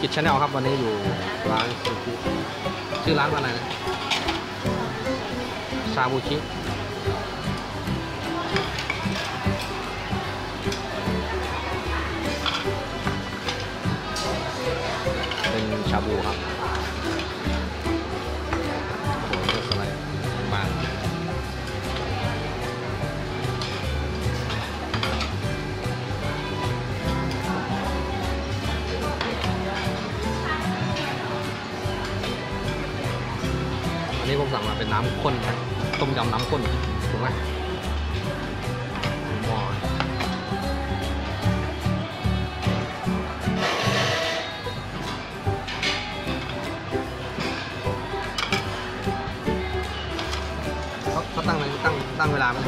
กิจ channel ครับวันนี้อยู่ร้านซูชิชื่อร้านว่าอะไรนะชาบูชิเป็นชาบูครับามคนถูกไหมหม้อเขาเขาตั้งอะไรตั้งตั้งเวลาไหม